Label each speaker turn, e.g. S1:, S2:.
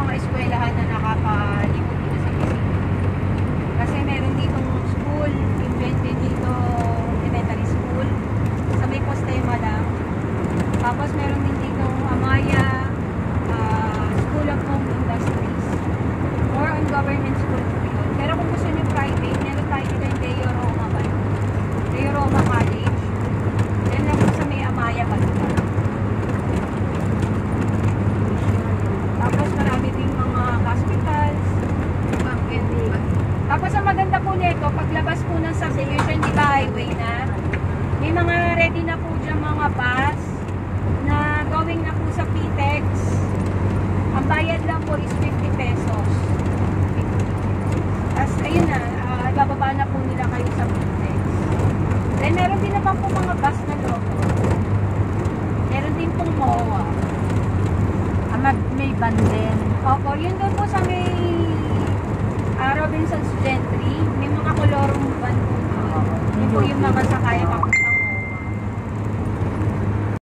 S1: mga eskwelahan na nakapalipot dito sa Quezon. Kasi meron ditong school, invented dito elementary school. Sa may postema lang. Tapos meron dito highway na. May mga ready na po dyan mga bus na going na po sa PTEX. Ang bayad lang po is 50 pesos. Tapos ayun na, ah, ibababa na po nila kayo sa PTEX. Then meron din naman po mga bus na logo. Meron din pong MOA.
S2: Ah, mag- may van din.
S1: Opo, yun doon po sa may ah, Robinson's Gentry. May mga kolorong van
S2: po. yung sakaya
S1: papunta